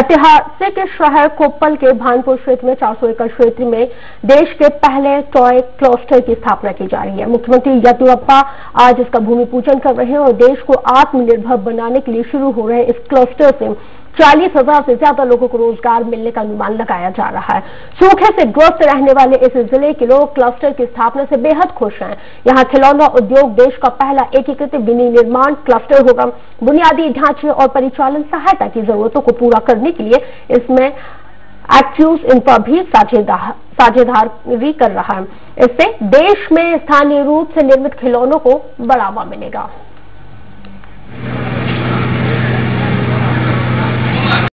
ऐतिहासिक शहर कोप्पल के भानपुर क्षेत्र में 400 एकड़ क्षेत्र में देश के पहले टॉय क्लस्टर की स्थापना की जा रही है। मुख्यमंत्री येदियुरप्पा आज इसका भूमि पूजन कर रहे हैं और देश को आत्मनिर्भर बनाने के लिए शुरू हो रहे इस क्लस्टर से। चालीस हज़ार से ज़्यादा लोगों को रोज़गार मिलने का अनुमान लगाया जा रहा है। सूखे से ग्रस्त रहने वाले इस ज़िले के लोग क्लस्टर की स्थापना से बेहद खुश हैं। यहाँ खिलौना उद्योग देश का पहला एकीकृत विनिर्माण क्लस्टर होगा। बुनियादी ढांचे और परिचालन सहायता की जरूरतों को पूरा करने के लिए इसमें एक्ट्यूज इनका भी साझेदारी कर रहा है। इससे देश में स्थानीय रूप से निर्मित खिलौनों को बढ़ावा मिलेगा।